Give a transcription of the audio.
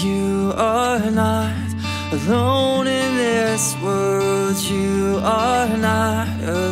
You are not alone in this world. You are not alone.